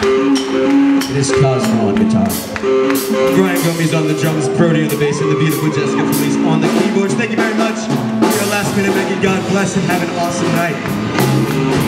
It is Cosmo on guitar. Brian Gomez on the drums, Brody on the bass, and the beautiful Jessica Felice on the keyboards. Thank you very much for your Last Minute Meggie. God bless and have an awesome night.